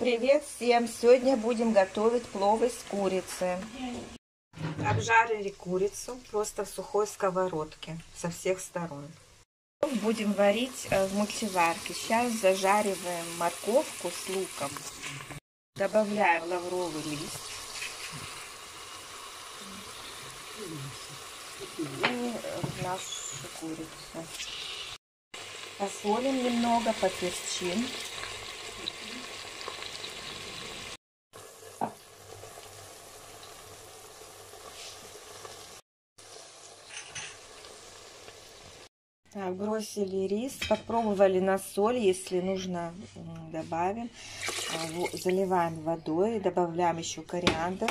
Привет всем! Сегодня будем готовить плов из курицы. Обжарили курицу просто в сухой сковородке со всех сторон. Будем варить э, в мультиварке. Сейчас зажариваем морковку с луком. Добавляем лавровый лист. И нашу курицу. Посолим немного, поперчим. Так, бросили рис, попробовали на соль, если нужно, добавим. А, заливаем водой, добавляем еще кориандр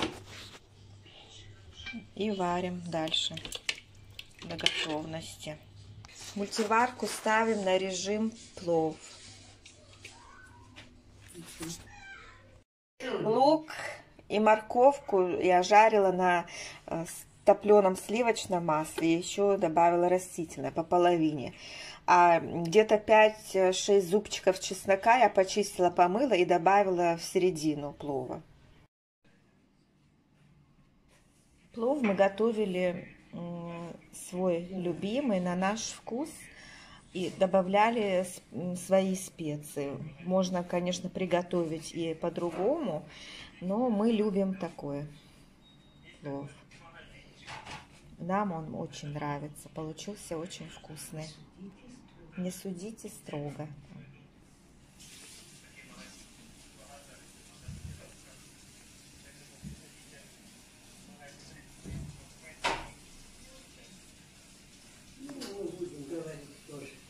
и варим дальше до готовности. Мультиварку ставим на режим плов. Лук и морковку я жарила на э, топленом сливочном масле, еще добавила растительное по половине. А где-то 5-6 зубчиков чеснока я почистила, помыла и добавила в середину плова. Плов мы готовили свой любимый на наш вкус и добавляли свои специи. Можно, конечно, приготовить и по-другому, но мы любим такой плов. Нам он очень нравится, получился очень вкусный. Не судите строго.